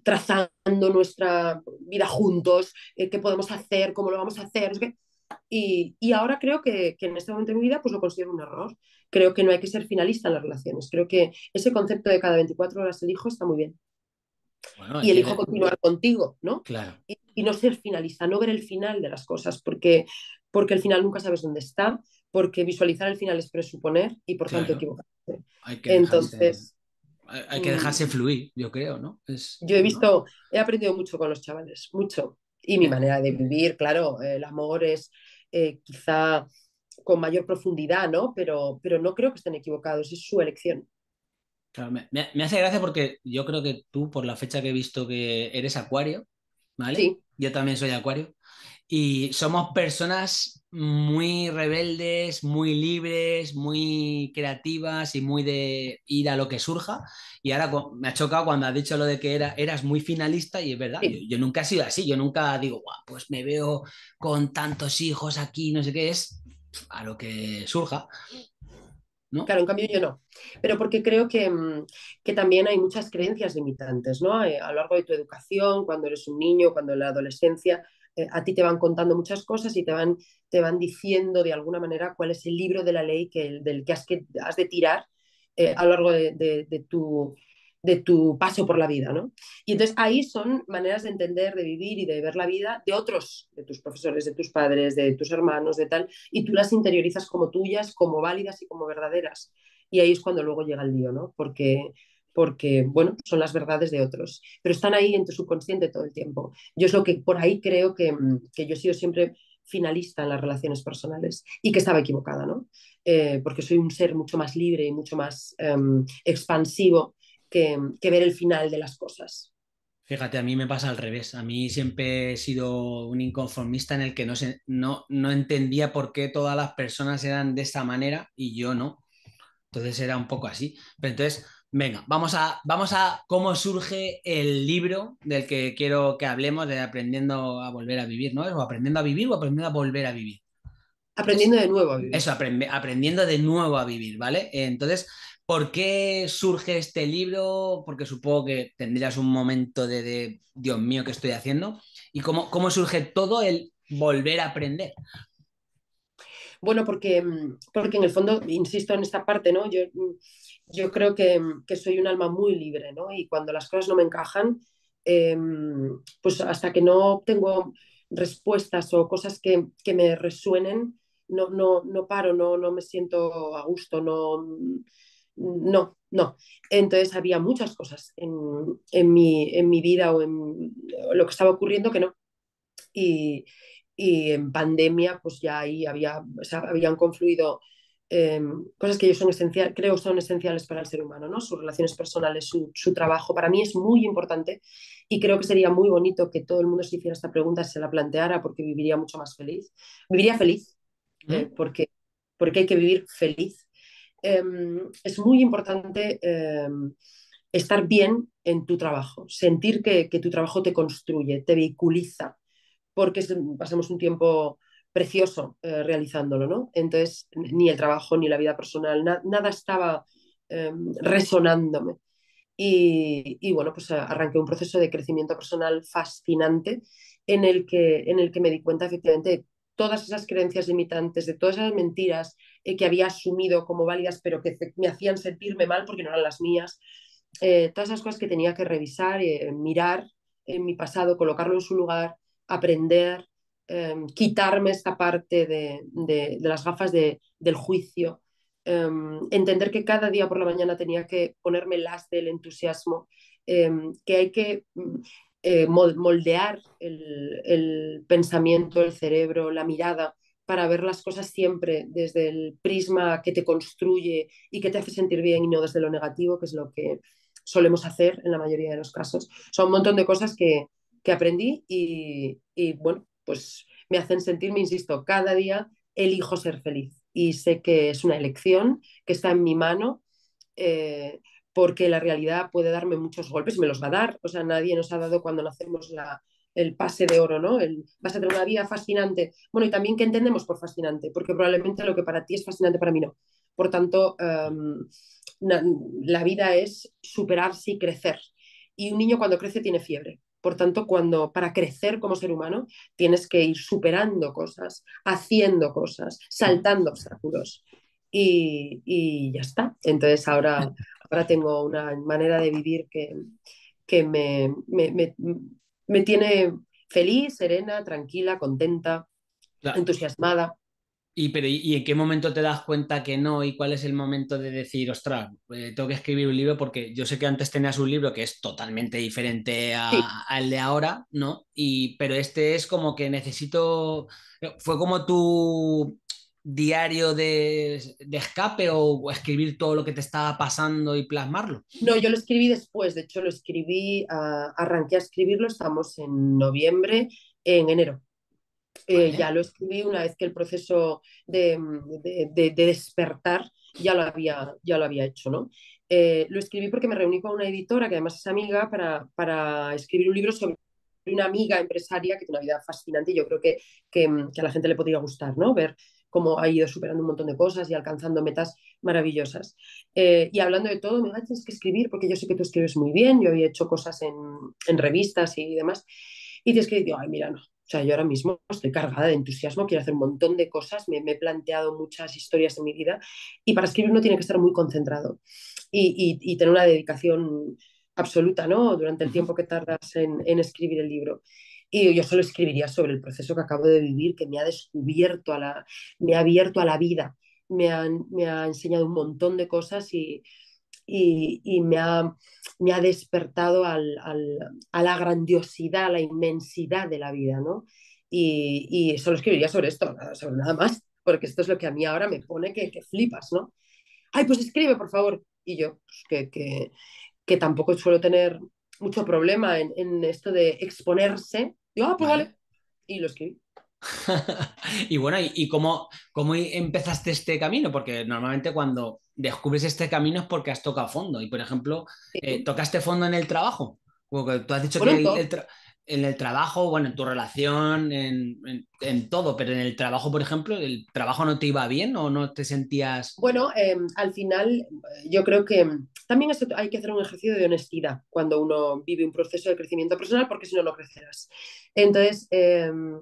trazando nuestra vida juntos, eh, qué podemos hacer, cómo lo vamos a hacer. Y, ahora creo que, en este momento de mi vida pues lo considero un error. Creo que no hay que ser finalista en las relaciones. Creo que ese concepto de cada 24 horas elijo está muy bien y elijo continuar contigo, ¿no? Claro. Y, no ser finalista, no ver el final de las cosas, porque, porque el final nunca sabes dónde está, porque visualizar el final es presuponer y por tanto equivocarte. Hay que Entonces. hay que dejarse mm, fluir, yo creo, ¿no? yo he visto, he aprendido mucho con los chavales, mucho. Y mi manera de vivir, claro, el amor es eh, quizá con mayor profundidad, ¿no? Pero, pero no creo que estén equivocados, es su elección me, hace gracia porque yo creo que tú, por la fecha que he visto que eres acuario, ¿vale? Yo también soy acuario. Y somos personas muy rebeldes, muy libres, muy creativas y muy de ir a lo que surja. Y ahora me ha chocado cuando has dicho lo de que era, eras muy finalista y es verdad, yo, nunca he sido así, yo nunca digo, pues me veo con tantos hijos aquí, no sé qué es, a lo que surja. Claro, en cambio yo no. Pero porque creo mm, que, también hay muchas creencias limitantes, ¿no? Eh, a lo largo de tu educación, cuando eres un niño, cuando en la adolescencia, eh, a ti te van contando muchas cosas y te van, te van diciendo de alguna manera cuál es el libro de la ley que, del que has, que has de tirar eh, a lo largo de, tu, de tu paso por la vida, ¿no? Y entonces ahí son maneras de entender, de vivir y de ver la vida de otros, de tus profesores, de tus padres, de tus hermanos, de tal, y tú las interiorizas como tuyas, como válidas y como verdaderas. Y ahí es cuando luego llega el lío, ¿no? Porque, porque, bueno, son las verdades de otros, pero están ahí en tu subconsciente todo el tiempo. Yo es lo que por ahí creo que, que yo he sido siempre finalista en las relaciones personales y que estaba equivocada, ¿no? Eh, porque soy un ser mucho más libre y mucho más em, expansivo que, ver el final de las cosas. Fíjate, a mí me pasa al revés. A mí siempre he sido un inconformista en el que no, no, no entendía por qué todas las personas eran de esta manera y yo no. Entonces era un poco así. Pero entonces, venga, vamos a, vamos a cómo surge el libro del que quiero que hablemos de aprendiendo a volver a vivir, ¿no? O aprendiendo a vivir o aprendiendo a volver a vivir. Aprendiendo de nuevo a vivir. Eso, aprendiendo de nuevo a vivir, ¿vale? Entonces, ¿Por qué surge este libro? Porque supongo que tendrías un momento de, Dios mío, ¿qué estoy haciendo? ¿Y cómo, cómo surge todo el volver a aprender? Bueno, porque, porque en el fondo, insisto en esta parte, ¿no? Yo, yo creo que, que soy un alma muy libre, ¿no? Y cuando las cosas no me encajan, eh, pues hasta que no tengo respuestas o cosas que, que me resuenen, no, no, no paro, no, no me siento a gusto, no, no, no. Entonces había muchas cosas en, en, mi, en mi vida o en lo que estaba ocurriendo que no. Y, y en pandemia, pues ya ahí había, o sea, habían confluido eh, cosas que yo son esencial, creo son esenciales para el ser humano, ¿no? Sus relaciones personales, su, su, trabajo. Para mí es muy importante y creo que sería muy bonito que todo el mundo se hiciera esta pregunta, se la planteara, porque viviría mucho más feliz. Viviría feliz, eh, porque, porque hay que vivir feliz. Eh, es muy importante eh, estar bien en tu trabajo, sentir que, que, tu trabajo te construye, te vehiculiza, porque pasamos un tiempo precioso eh, realizándolo, ¿no? Entonces, ni el trabajo ni la vida personal, na nada estaba eh, resonándome. Y, y, bueno, pues arranqué un proceso de crecimiento personal fascinante en el que, en el que me di cuenta efectivamente todas esas creencias limitantes, de todas esas mentiras eh, que había asumido como válidas, pero que me hacían sentirme mal porque no eran las mías. Eh, todas esas cosas que tenía que revisar, eh, mirar en mi pasado, colocarlo en su lugar, aprender, eh, quitarme esta parte de, de, las gafas de, del juicio, eh, entender que cada día por la mañana tenía que ponerme las del entusiasmo, eh, que hay que eh, moldear el, el, pensamiento, el cerebro, la mirada para ver las cosas siempre desde el prisma que te construye y que te hace sentir bien y no desde lo negativo, que es lo que solemos hacer en la mayoría de los casos. Son un montón de cosas que, que aprendí y, y, bueno, pues me hacen sentirme, insisto, cada día elijo ser feliz y sé que es una elección que está en mi mano eh, porque la realidad puede darme muchos golpes y me los va a dar. O sea, nadie nos ha dado cuando nacemos la, el pase de oro, ¿no? El, vas a tener una vida fascinante. Bueno, y también qué entendemos por fascinante, porque probablemente lo que para ti es fascinante para mí no. Por tanto, um, la vida es superarse y crecer. Y un niño cuando crece tiene fiebre. Por tanto, cuando para crecer como ser humano tienes que ir superando cosas, haciendo cosas, saltando obstáculos. Y, y ya está. Entonces ahora, ahora tengo una manera de vivir que, que me, me, me, me tiene feliz, serena, tranquila, contenta, claro. entusiasmada. ¿Y, pero, ¿Y en qué momento te das cuenta que no? ¿Y cuál es el momento de decir, ostras, eh, tengo que escribir un libro? Porque yo sé que antes tenías un libro que es totalmente diferente a, sí. al de ahora, ¿no? Y, pero este es como que necesito. Fue como tu diario de, de, escape o escribir todo lo que te estaba pasando y plasmarlo? No, yo lo escribí después, de hecho lo escribí, uh, arranqué a escribirlo, estamos en noviembre, en enero. Eh, ya lo escribí una vez que el proceso de, de, de, de despertar ya lo había, ya lo había hecho, ¿no? Eh, lo escribí porque me reuní con una editora que además es amiga para, para escribir un libro sobre una amiga empresaria que tiene una vida fascinante y yo creo que, que, que, a la gente le podría gustar, ¿no? Ver cómo ha ido superando un montón de cosas y alcanzando metas maravillosas. Eh, y hablando de todo, me da tienes que escribir porque yo sé que tú escribes muy bien, yo había hecho cosas en, en revistas y demás, y tienes que decir, ay, mira, no, o sea, yo ahora mismo estoy cargada de entusiasmo, quiero hacer un montón de cosas, me, me, he planteado muchas historias en mi vida y para escribir uno tiene que estar muy concentrado y, y, y tener una dedicación absoluta, ¿no? Durante el tiempo que tardas en, en, escribir el libro. Y yo solo escribiría sobre el proceso que acabo de vivir, que me ha descubierto, a la, me ha abierto a la vida, me ha, me ha enseñado un montón de cosas y, y, y me, ha, me, ha, despertado al, al, a la grandiosidad, a la inmensidad de la vida, ¿no? Y, y, solo escribiría sobre esto, sobre nada más, porque esto es lo que a mí ahora me pone que, que flipas, ¿no? Ay, pues escribe, por favor. Y yo, pues que, que, que tampoco suelo tener mucho problema en, en esto de exponerse. Yo, ah, pues vale. vale. Y lo escribí. y bueno, ¿y, y cómo, cómo, empezaste este camino? Porque normalmente cuando descubres este camino es porque has tocado fondo. Y por ejemplo, sí. eh, ¿tocaste fondo en el trabajo? Porque tú has dicho que el, el tra en el trabajo, bueno, en tu relación, en, en, en, todo, pero en el trabajo, por ejemplo, ¿el trabajo no te iba bien o no te sentías...? Bueno, eh, al final yo creo que también esto hay que hacer un ejercicio de honestidad cuando uno vive un proceso de crecimiento personal porque si no, no crecerás. Entonces, em,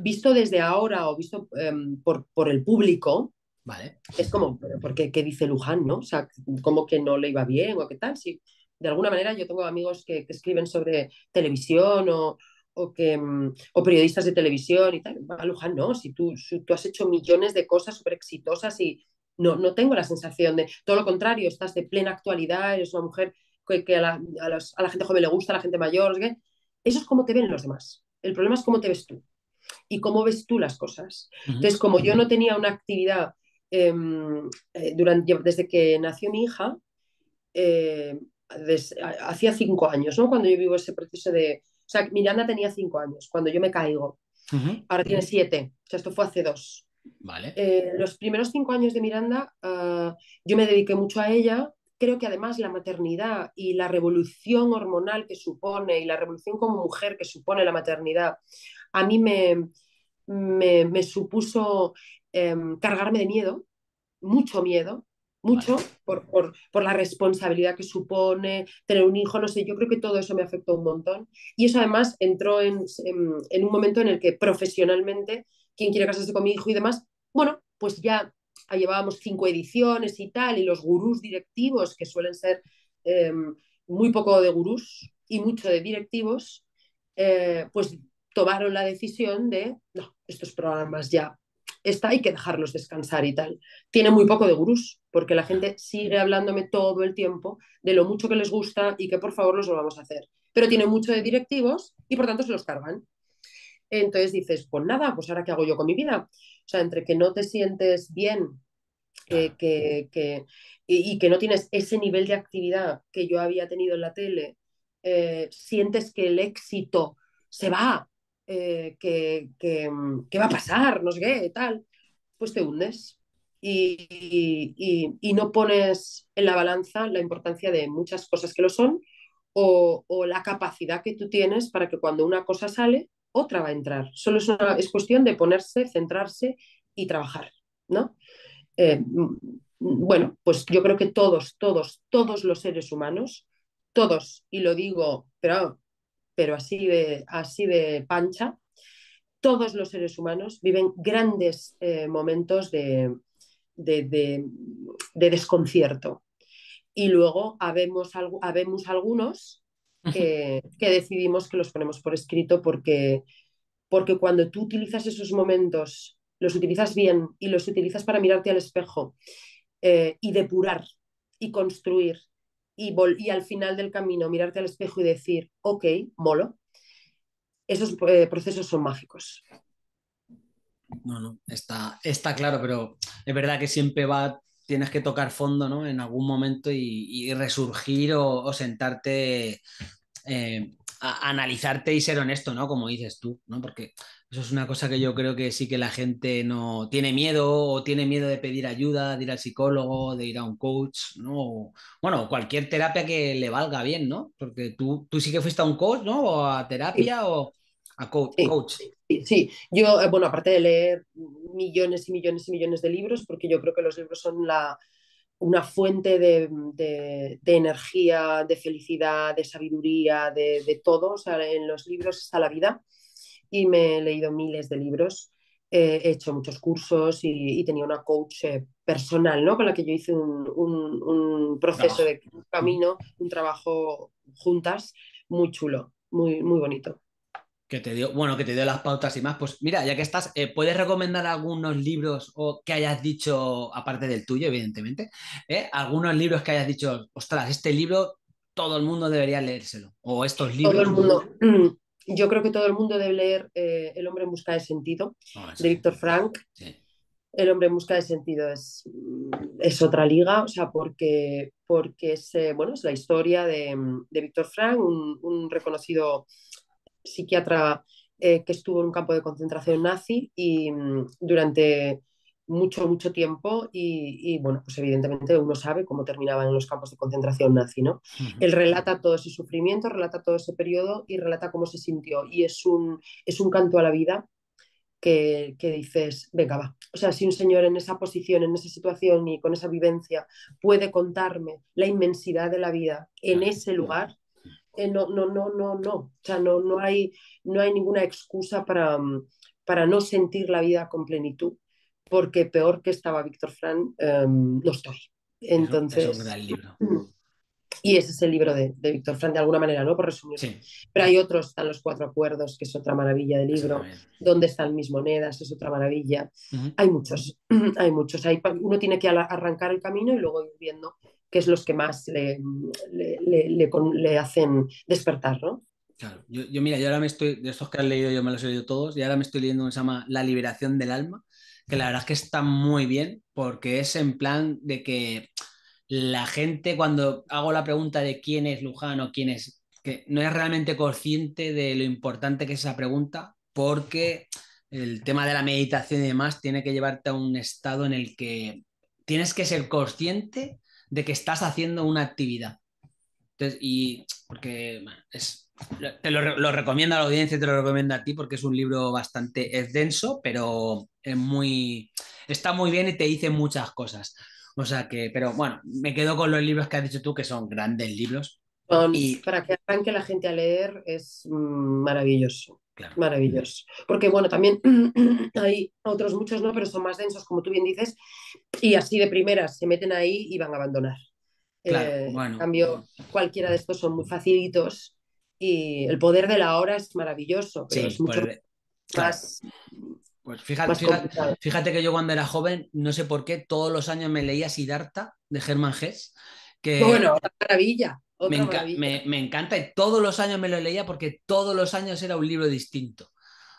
visto desde ahora o visto em, por, por, el público, vale. es como, ¿por qué, qué, dice Luján? ¿no? O sea, como que no le iba bien o qué tal. Sí, de alguna manera yo tengo amigos que, que escriben sobre televisión o, o, que, em, o periodistas de televisión y tal. A Luján no, si tú, tú has hecho millones de cosas súper exitosas y no, no tengo la sensación de, todo lo contrario, estás de plena actualidad, eres una mujer que, que a, la, a, los, a, la, gente joven le gusta, a la gente mayor, ¿qué? eso es como te ven los demás. El problema es cómo te ves tú y cómo ves tú las cosas. Entonces, como yo no tenía una actividad eh, durante, desde que nació mi hija, eh, desde, hacía cinco años, ¿no? Cuando yo vivo ese proceso de... O sea, Miranda tenía cinco años, cuando yo me caigo. Uh -huh. Ahora tiene siete. O sea, esto fue hace dos. Vale. Eh, los primeros cinco años de Miranda, uh, yo me dediqué mucho a ella creo que además la maternidad y la revolución hormonal que supone y la revolución como mujer que supone la maternidad, a mí me, me, me supuso eh, cargarme de miedo, mucho miedo, mucho vale. por, por, por, la responsabilidad que supone tener un hijo, no sé, yo creo que todo eso me afectó un montón. Y eso además entró en, en, en un momento en el que profesionalmente, quien quiere casarse con mi hijo y demás, bueno, pues ya llevábamos cinco ediciones y tal, y los gurús directivos, que suelen ser eh, muy poco de gurús y mucho de directivos, eh, pues tomaron la decisión de, no, estos programas ya está, hay que dejarlos descansar y tal. Tiene muy poco de gurús, porque la gente sigue hablándome todo el tiempo de lo mucho que les gusta y que por favor los volvamos a hacer. Pero tiene mucho de directivos y por tanto se los cargan. Entonces dices, pues nada, pues ahora qué hago yo con mi vida. O sea, entre que no te sientes bien eh, que, que, y, y, que no tienes ese nivel de actividad que yo había tenido en la tele, eh, sientes que el éxito se va, eh, que, que, va a pasar, no sé qué, tal, pues te hundes. Y, y, no pones en la balanza la importancia de muchas cosas que lo son o, o la capacidad que tú tienes para que cuando una cosa sale, otra va a entrar. Solo es, una, es cuestión de ponerse, centrarse y trabajar, ¿no? Eh, bueno, pues yo creo que todos, todos, todos los seres humanos, todos, y lo digo, pero, pero así, de, así de pancha, todos los seres humanos viven grandes eh, momentos de, de, de, de, desconcierto. Y luego habemos, habemos algunos que, que, decidimos que los ponemos por escrito porque, porque cuando tú utilizas esos momentos, los utilizas bien y los utilizas para mirarte al espejo eh, y depurar y construir y, y, al final del camino mirarte al espejo y decir, ok, molo, esos eh, procesos son mágicos. No, no, está, está claro, pero es verdad que siempre va tienes que tocar fondo ¿no? en algún momento y, resurgir o, o sentarte eh, a, analizarte y ser honesto, ¿no? Como dices tú, ¿no? Porque eso es una cosa que yo creo que sí que la gente no tiene miedo o tiene miedo de pedir ayuda, de ir al psicólogo, de ir a un coach, ¿no? Bueno, cualquier terapia que le valga bien, ¿no? Porque tú, tú sí que fuiste a un coach, ¿no? O a terapia sí. o a coach. Sí, coach. Sí, sí, yo, eh, bueno, aparte de leer millones y millones y millones de libros, porque yo creo que los libros son la, una fuente de, de, de, energía, de felicidad, de sabiduría, de, de, todo. O sea, en los libros está la vida y me he leído miles de libros. Eh, he hecho muchos cursos y, y, tenía una coach eh, personal, ¿no? Con la que yo hice un, un, un proceso no. de un camino, un trabajo juntas, muy chulo, muy, muy bonito que te dio, bueno, que te dio las pautas y más. Pues mira, ya que estás, eh, ¿puedes recomendar algunos libros o que hayas dicho, aparte del tuyo, evidentemente, ¿eh? algunos libros que hayas dicho, ostras, este libro todo el mundo debería leérselo? O estos libros. Todo el mundo. Yo creo que todo el mundo debe leer eh, El hombre en busca de sentido, oh, de Víctor Frank. Sí. El hombre en busca de sentido es, es otra liga, o sea, porque, porque es, bueno, es la historia de, de Víctor Frank, un, un reconocido psiquiatra eh, que estuvo en un campo de concentración nazi y mm, durante mucho, mucho tiempo y, y, bueno, pues evidentemente uno sabe cómo terminaban en los campos de concentración nazi, ¿no? Uh -huh. Él relata todo ese sufrimiento, relata todo ese periodo y relata cómo se sintió y es un, es un canto a la vida que, que, dices, venga, va. O sea, si un señor en esa posición, en esa situación y con esa vivencia puede contarme la inmensidad de la vida en ese lugar, eh, no, no, no, no, no. O sea, no, no, hay, no hay ninguna excusa para, para no sentir la vida con plenitud, porque peor que estaba Víctor Fran, em, no estoy. Entonces, es un gran libro. Y ese es el libro de, de Víctor Frank, de alguna manera, ¿no? Por resumir. Sí, Pero hay otros, están los cuatro acuerdos, que es otra maravilla de libro. ¿Dónde está el mismo Nedas? Es otra maravilla. Hay muchos, hay muchos. Hay, uno tiene que arrancar el camino y luego ir viendo qué es los que más le, le, le- hacen despertar, ¿no? Claro, yo, yo, mira, yo ahora me estoy, de estos que has leído, yo me los he leído todos, y ahora me estoy leyendo uno que se llama La liberación del alma, que la verdad es que está muy bien, porque es en plan de que la gente cuando hago la pregunta de quién es Luján o quién es, que no es realmente consciente de lo importante que es esa pregunta, porque el tema de la meditación y demás tiene que llevarte a un estado en el que tienes que ser consciente de que estás haciendo una actividad. Y porque es, te lo, recomiendo a la audiencia te lo recomiendo a ti porque es un libro bastante, denso, pero es muy, está muy bien y te dice muchas cosas. O sea que, pero bueno, me quedo con los libros que has dicho tú, que son grandes libros. Son- Y- para que arranque la gente a leer es mm, maravilloso. Claro. Maravilloso. Porque bueno, también hay otros muchos, ¿no? Pero son más densos, como tú bien dices, y así de primeras se meten ahí y van a abandonar. Claro, Eh, bueno. En cambio, cualquiera de estos son muy facilitos y el poder de la hora es maravilloso, pero Sí, es mucho el- claro. Pues fíjate, fíjate, que yo cuando era joven, no sé por qué, todos los años me leía Siddhartha de Germán Hesse, que Bueno, otra maravilla. me, Otra enca- maravilla. me- me encanta y todos los años me lo leía porque todos los años era un libro distinto.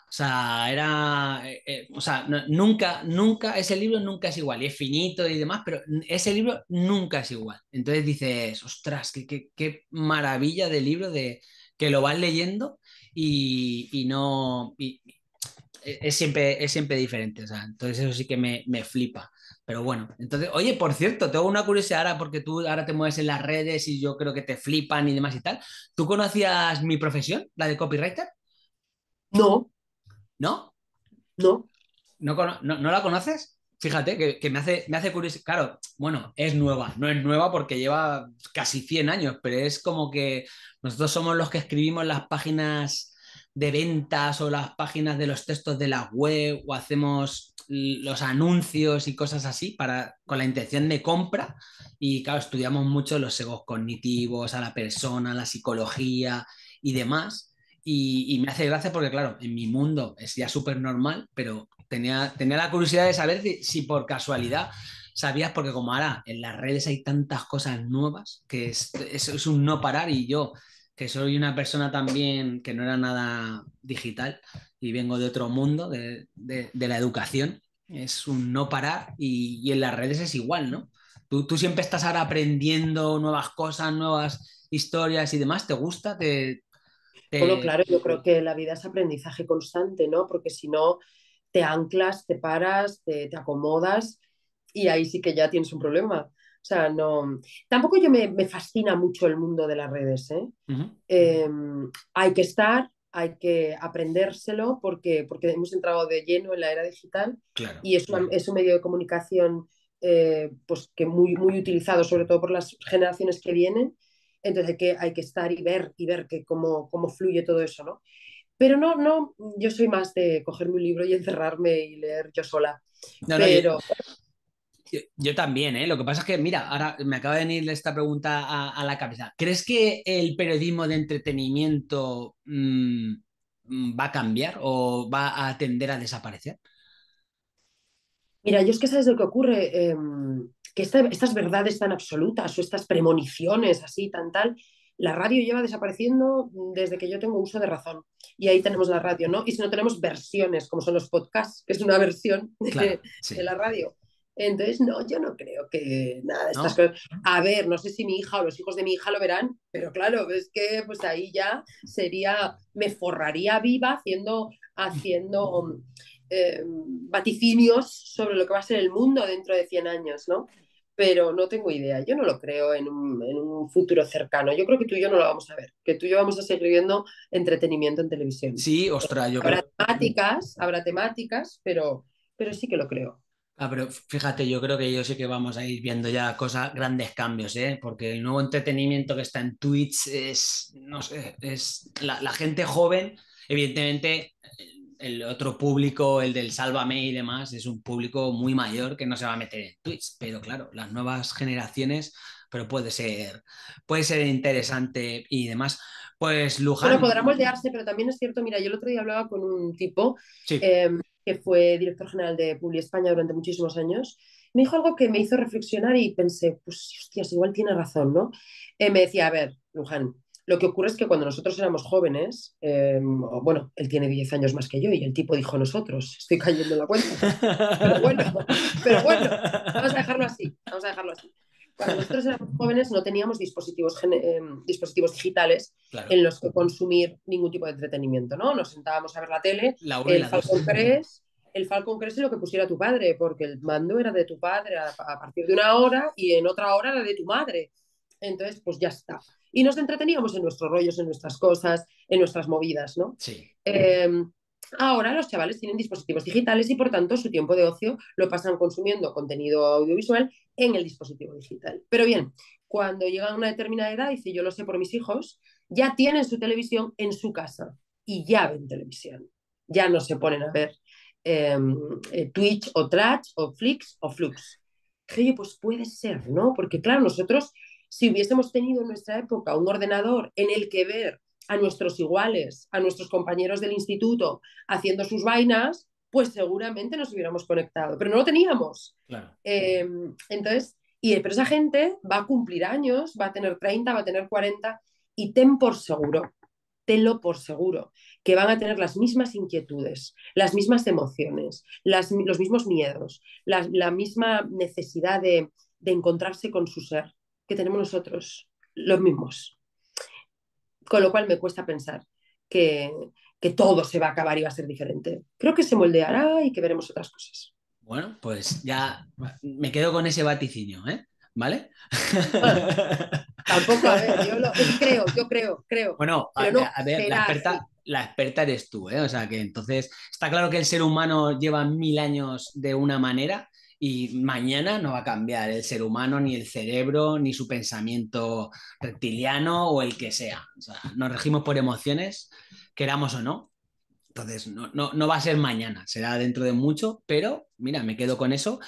O sea, era, eh, eh, o sea, no- nunca, nunca, ese libro nunca es igual, y es finito y demás, pero ese libro nunca es igual. Entonces dices, ostras, qué, qué- qué maravilla de libro de que lo vas leyendo y, y no, y- es siempre, es siempre diferente, o sea, entonces eso sí que me, me flipa. Pero bueno, entonces, oye, por cierto, tengo una curiosidad ahora porque tú ahora te mueves en las redes y yo creo que te flipan y demás y tal. ¿Tú conocías mi profesión, la de copywriter? No, ¿No? no. ¿No, cono- no, ¿no la conoces? Fíjate que, que me hace, me hace curiosidad. Claro, bueno, es nueva, no es nueva porque lleva casi 100 años, pero es como que nosotros somos los que escribimos las páginas de ventas o las páginas de los textos de la web o hacemos los anuncios y cosas así para, con la intención de compra. Y claro, estudiamos mucho los egos cognitivos, a la persona, la psicología y demás. Y, y me hace gracia porque, claro, en mi mundo es ya súper normal, pero tenía, tenía la curiosidad de saber si, por casualidad sabías, porque como ahora en las redes hay tantas cosas nuevas que es, es un no parar y yo, que soy una persona también que no era nada digital y vengo de otro mundo, de, de- la educación, es un no parar y, y en las redes es igual, ¿no? Tú, tú siempre estás ahora aprendiendo nuevas cosas, nuevas historias y demás, ¿te gusta? ¿Te, te- Bueno, claro, yo creo que la vida es aprendizaje constante, ¿no? Porque si no, te anclas, te paras, te, te acomodas y ahí sí que ya tienes un problema. O sea, no. Tampoco yo me, me fascina mucho el mundo de las redes, ¿eh? Eh, hay que estar, hay que aprendérselo porque, porque hemos entrado de lleno en la era digital Claro. y es, una- es un medio de comunicación eh, pues que muy, muy utilizado, sobre todo por las generaciones que vienen. Entonces hay que, hay que estar y ver y ver que cómo, cómo fluye todo eso, ¿no? Pero no, no, yo soy más de cogerme un libro y encerrarme y leer yo sola. No, no, yo- Pero Yo, yo también, ¿eh? Lo que pasa es que, mira, ahora me acaba de venir esta pregunta a, a la cabeza. ¿Crees que el periodismo de entretenimiento mm, va a cambiar o va a tender a desaparecer? mira, yo es que sabes lo que ocurre, Eh, que esta- estas verdades tan absolutas o estas premoniciones así, tan tal, la radio lleva desapareciendo desde que yo tengo uso de razón. Y ahí tenemos la radio, ¿no? Y si no tenemos versiones, como son los podcasts, que es una versión de, sí. de la radio. Entonces, no, yo no creo que nada de estas ¿No? cosas. A ver, no sé si mi hija o los hijos de mi hija lo verán, pero claro, es que pues ahí ya sería, me forraría viva haciendo, haciendo eh, vaticinios sobre lo que va a ser el mundo dentro de 100 años, ¿no? Pero no tengo idea, yo no lo creo en un, en un futuro cercano. Yo creo que tú y yo no lo vamos a ver, que tú y yo vamos a seguir viendo entretenimiento en televisión. Sí, ostras, yo Habrá creo. temáticas, habrá temáticas, pero, pero sí que lo creo. Ah, pero fíjate, yo creo que yo sí que vamos a ir viendo ya cosas, grandes cambios, ¿eh? Porque el nuevo entretenimiento que está en Twitch es, no sé, es la, la gente joven, evidentemente el otro público, el del Sálvame y demás, es un público muy mayor que no se va a meter en Twitch, pero claro, las nuevas generaciones, pero puede ser, puede ser interesante y demás. Pues Luján. Bueno, podrá moldearse, pero también es cierto, mira, yo el otro día hablaba con un tipo sí. eh, que fue director general de Publi España durante muchísimos años, me dijo algo que me hizo reflexionar y pensé, pues hostias, igual tiene razón, ¿no? Eh, me decía, a ver, Luján, lo que ocurre es que cuando nosotros éramos jóvenes, eh, bueno, él tiene 10 años más que yo y el tipo dijo nosotros, estoy cayendo en la cuenta. Pero bueno, pero bueno, vamos a dejarlo así, vamos a dejarlo así. Cuando nosotros éramos jóvenes no teníamos dispositivos, eh, dispositivos digitales claro. en los que consumir ningún tipo de entretenimiento, ¿no? Nos sentábamos a ver la tele, la el Falcon Crest, el Falcon Crest es lo que pusiera tu padre, porque el mando era de tu padre a, a partir de una hora y en otra hora era de tu madre. Entonces, pues ya está. Y nos entreteníamos en nuestros rollos, en nuestras cosas, en nuestras movidas, ¿no? Sí. Eh, ahora los chavales tienen dispositivos digitales y por tanto su tiempo de ocio lo pasan consumiendo contenido audiovisual en el dispositivo digital. Pero bien, cuando llegan a una determinada edad, y si yo lo sé por mis hijos, ya tienen su televisión en su casa y ya ven televisión. Ya no se ponen a ver eh, Twitch o Trash o Flix o Flux. Oye, pues puede ser, ¿no? Porque claro, nosotros si hubiésemos tenido en nuestra época un ordenador en el que ver a nuestros iguales, a nuestros compañeros del instituto haciendo sus vainas, pues seguramente nos hubiéramos conectado, pero no lo teníamos. Claro. Eh, entonces, y, pero esa gente va a cumplir años, va a tener 30, va a tener 40, y ten por seguro, tenlo por seguro, que van a tener las mismas inquietudes, las mismas emociones, las, los mismos miedos, la, la misma necesidad de, de encontrarse con su ser que tenemos nosotros, los mismos. Con lo cual me cuesta pensar que, que, todo se va a acabar y va a ser diferente. Creo que se moldeará y que veremos otras cosas. Bueno, pues ya me quedo con ese vaticinio, ¿eh? ¿Vale? Bueno, tampoco, a ver, yo lo, creo, yo creo, creo. Bueno, a, no a, ver, la experta, la experta eres tú, ¿eh? O sea que entonces está claro que el ser humano lleva mil años de una manera y mañana no va a cambiar el ser humano, ni el cerebro, ni su pensamiento reptiliano o el que sea. O sea nos regimos por emociones, queramos o no. Entonces, no, no, no, va a ser mañana, será dentro de mucho, pero mira, me quedo con eso.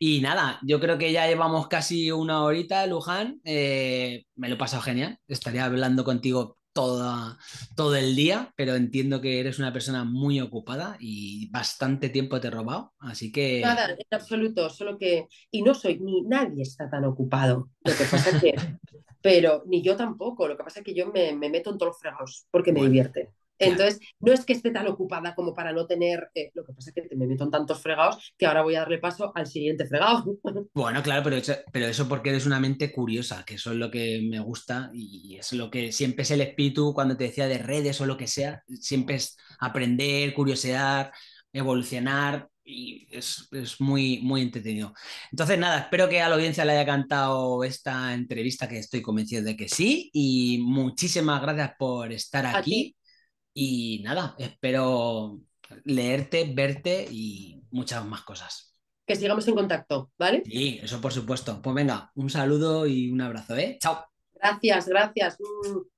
Y nada, yo creo que ya llevamos casi una horita, Luján. Eh, me lo he pasado genial. Estaría hablando contigo toda, todo el día, pero entiendo que eres una persona muy ocupada y bastante tiempo te he robado, así que... Nada, en absoluto, solo que... Y no soy, ni nadie está tan ocupado. Lo que pasa es que... pero ni yo tampoco, lo que pasa es que yo me, me meto en todos los fregados porque me bueno. divierte. Entonces, no es que esté tan ocupada como para no tener. Eh, lo que pasa es que me meto en tantos fregados que ahora voy a darle paso al siguiente fregado. Bueno, claro, pero eso, pero eso porque eres una mente curiosa, que eso es lo que me gusta y es lo que siempre es el espíritu cuando te decía de redes o lo que sea, siempre es aprender, curiosear, evolucionar y es, es, muy, muy entretenido. Entonces, nada, espero que a la audiencia le haya cantado esta entrevista, que estoy convencido de que sí. Y muchísimas gracias por estar aquí. Y nada, espero leerte, verte y muchas más cosas. Que sigamos en contacto, ¿vale? Sí, eso por supuesto. Pues venga, un saludo y un abrazo, ¿eh? Chao. Gracias, gracias. Mm.